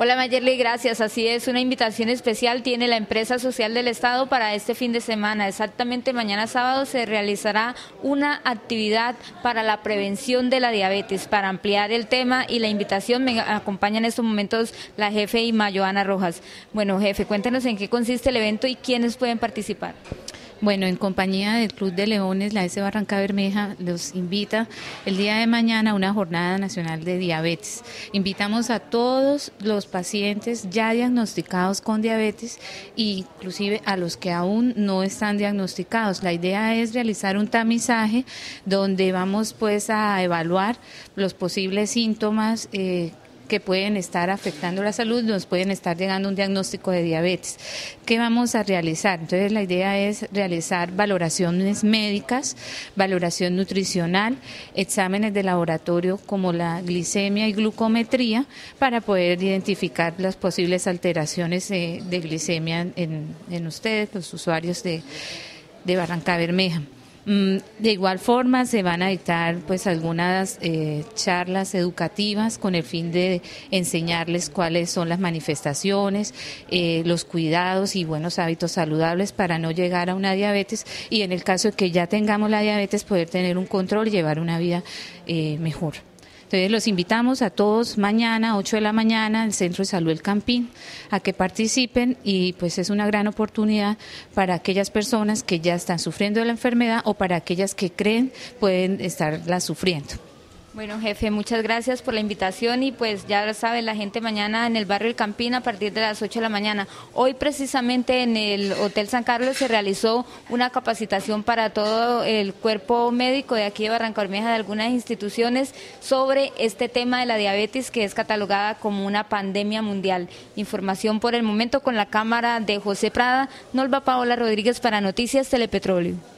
Hola Mayerly, gracias. Así es, una invitación especial tiene la empresa social del Estado para este fin de semana. Exactamente mañana sábado se realizará una actividad para la prevención de la diabetes. Para ampliar el tema y la invitación me acompaña en estos momentos la jefe y Ana Rojas. Bueno, jefe, cuéntenos en qué consiste el evento y quiénes pueden participar. Bueno, en compañía del Club de Leones, la S Barranca Bermeja los invita el día de mañana a una jornada nacional de diabetes. Invitamos a todos los pacientes ya diagnosticados con diabetes e inclusive a los que aún no están diagnosticados. La idea es realizar un tamizaje donde vamos pues a evaluar los posibles síntomas eh, que pueden estar afectando la salud, nos pueden estar llegando un diagnóstico de diabetes. ¿Qué vamos a realizar? Entonces la idea es realizar valoraciones médicas, valoración nutricional, exámenes de laboratorio como la glicemia y glucometría para poder identificar las posibles alteraciones de, glicemia en, ustedes, los usuarios de, de Barranca Bermeja. Mm, de igual forma, se van a dictar pues algunas eh, charlas educativas con el fin de enseñarles cuáles son las manifestaciones, eh, los cuidados y buenos hábitos saludables para no llegar a una diabetes y en el caso de que ya tengamos la diabetes poder tener un control y llevar una vida eh, mejor. Entonces los invitamos a todos mañana, 8 de la mañana, al Centro de Salud El Campín, a que participen y pues es una gran oportunidad para aquellas personas que ya están sufriendo de la enfermedad o para aquellas que creen pueden estarla sufriendo. Bueno, jefe, muchas gracias por la invitación y pues ya sabe la gente mañana en el barrio El Campín a partir de las 8 de la mañana. Hoy precisamente en el Hotel San Carlos se realizó una capacitación para todo el cuerpo médico de aquí de Barranca de algunas instituciones sobre este tema de la diabetes que es catalogada como una pandemia mundial. Información por el momento con la cámara de José Prada, Nolva Paola Rodríguez para Noticias Telepetróleo.